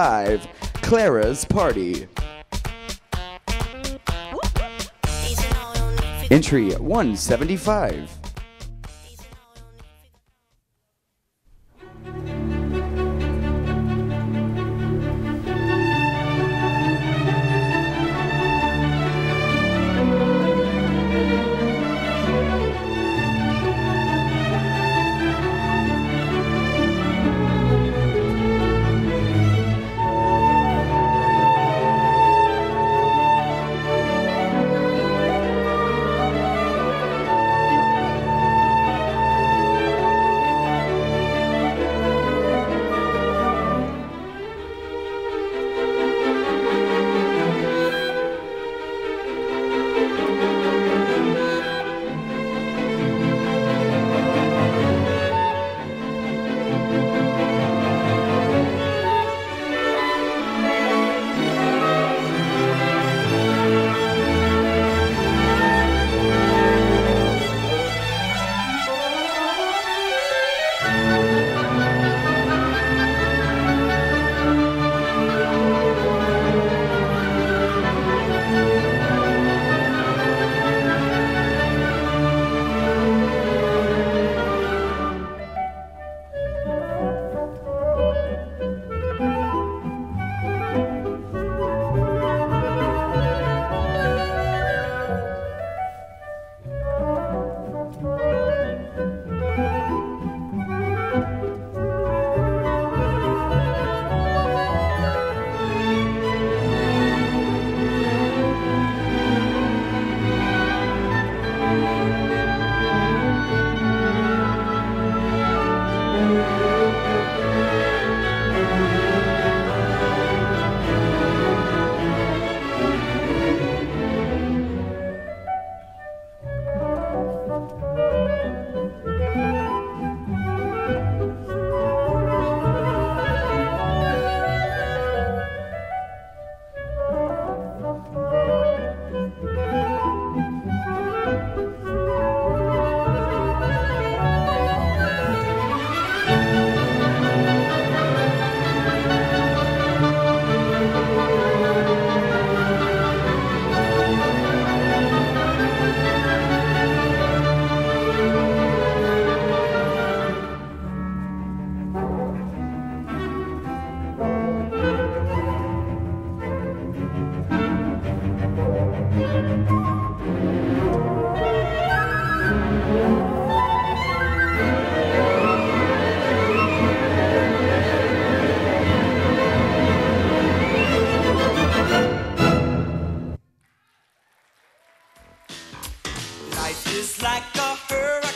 Live, Clara's Party. Entry 175. Life is like a hurricane.